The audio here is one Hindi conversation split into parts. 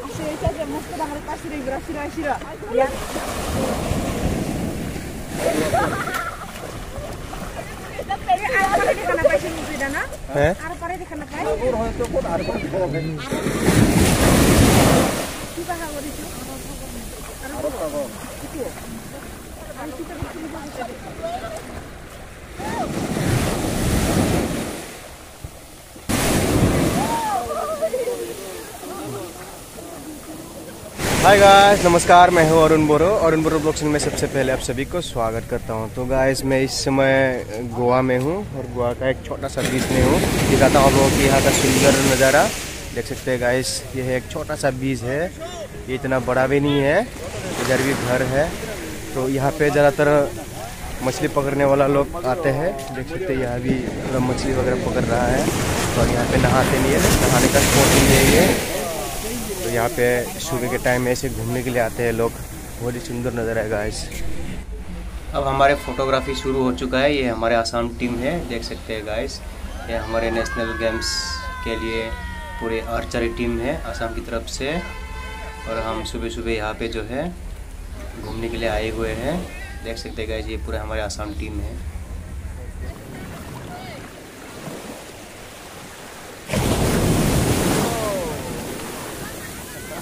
Asyiknya mau ke dalam tas sirih berasirah sirah. Ya. Di di hi guys नमस्कार, मैं हूँ अरुण बोरो। अरुण बोरो ब्लॉग्स में सबसे पहले आप सभी को स्वागत करता हूँ। तो गाइस मैं इस समय गोवा में हूँ और गोवा का एक छोटा सा बीच में हूँ। दिखाता हूँ आप लोगों की यहाँ का सुंदर नज़ारा। देख सकते हैं गाइस ये है एक छोटा सा बीच है। ये इतना बड़ा भी नहीं है, इधर भी घर है। तो यहाँ पे ज़्यादातर मछली पकड़ने वाला लोग आते हैं। देख सकते यहाँ भी थोड़ा मछली वगैरह पकड़ रहा है और यहाँ पे नहाते नहीं है। नहाने का स्पॉट नहीं है ये। यहाँ पे सुबह के टाइम ऐसे घूमने के लिए आते हैं लोग। बहुत ही सुंदर नज़र आएगा गाइस अब हमारे फोटोग्राफी शुरू हो चुका है। ये हमारे आसाम टीम है, देख सकते हैं गाइस ये हमारे नेशनल गेम्स के लिए पूरे आर्चरी टीम है, आसाम की तरफ़ से। और हम सुबह सुबह यहाँ पे जो है, घूमने के लिए आए हुए हैं। देख सकते हैं गाइस ये पूरे हमारे आसाम टीम है।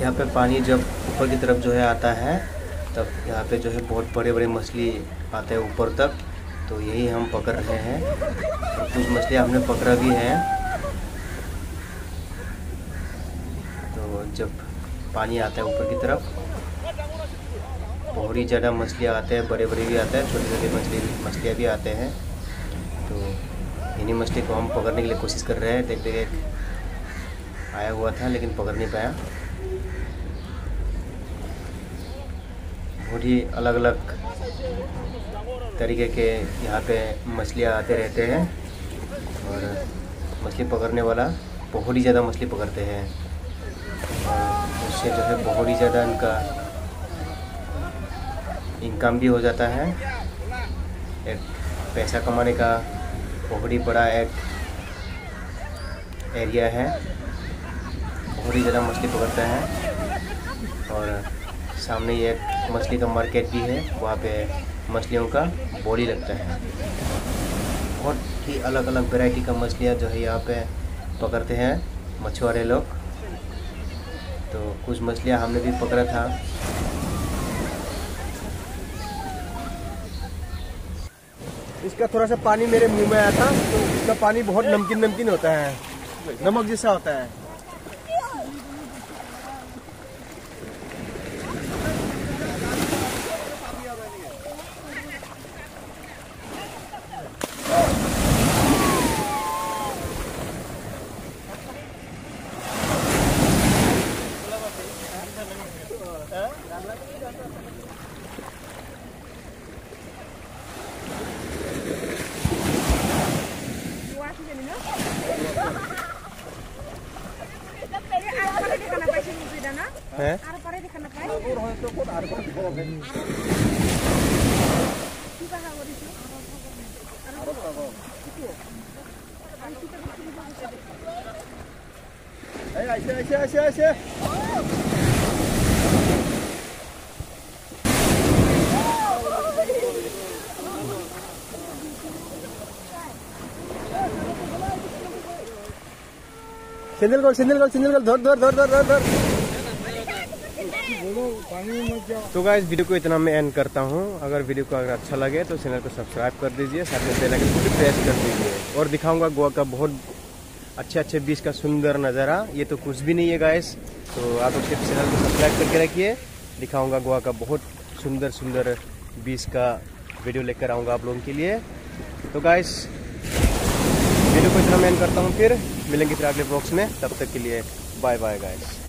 यहाँ पे पानी जब ऊपर की तरफ़ जो है आता है, तब यहाँ पे जो है बहुत बड़े बड़े मछली आते हैं ऊपर तक तो यही हम पकड़ रहे हैं। और कुछ मछली हमने पकड़ा भी है। तो जब पानी आता है ऊपर की तरफ़, बहुत ही ज़्यादा मछलियाँ आते हैं बड़े बड़े भी आते हैं छोटे छोटे मछली, मछलियाँ भी आते हैं। तो इन्हीं मछली को हम पकड़ने के लिए कोशिश कर रहे हैं, देखते एक आया हुआ था, लेकिन पकड़ नहीं पाया। बहुत ही अलग अलग तरीके के यहाँ पे मछलियाँ आते रहते हैं और मछली पकड़ने वाला बहुत ही ज़्यादा मछली पकड़ते हैं। और उससे जो है बहुत ही ज़्यादा इनका इनकम भी हो जाता है। एक पैसा कमाने का बहुत ही बड़ा एक एरिया है। ही ज़्यादा मछली पकड़ते हैं। और सामने एक मछली का मार्केट भी है, वहाँ पे मछलियों का बॉडी लगता है। बहुत ही अलग अलग वैरायटी का मछलियाँ जो है यहाँ पे पकड़ते हैं मछुआरे लोग। तो कुछ मछलियाँ हमने भी पकड़ा था। इसका थोड़ा सा पानी मेरे मुँह में आया था तो इसका पानी बहुत नमकीन नमकीन होता है। नमक जैसा होता है। juga. ऐसे ऐसे ऐसे ऐसे सिंदल गोल सिंदल गोल सिंदल गोल धर धर धर धर धर धर तो गाइस वीडियो को इतना मैं एंड करता हूँ। अगर वीडियो को अगर अच्छा लगे तो चैनल को सब्सक्राइब कर दीजिए, साथ में बेल आइकन को प्रेस कर दीजिए। और दिखाऊँगा गोवा का बहुत अच्छे अच्छे बीच का सुंदर नज़ारा। ये तो कुछ भी नहीं है गाइस तो आप लोग सिर्फ़ चैनल को सब्सक्राइब करके रखिए। दिखाऊँगा गोवा का बहुत सुंदर सुंदर बीच का वीडियो लेकर आऊँगा आप लोगों के लिए। तो गाइस वीडियो को इतना मैं एंड करता हूँ फिर। मिलेंगे फिर अगले बॉक्स में। तब तक के लिए बाय बाय गाइस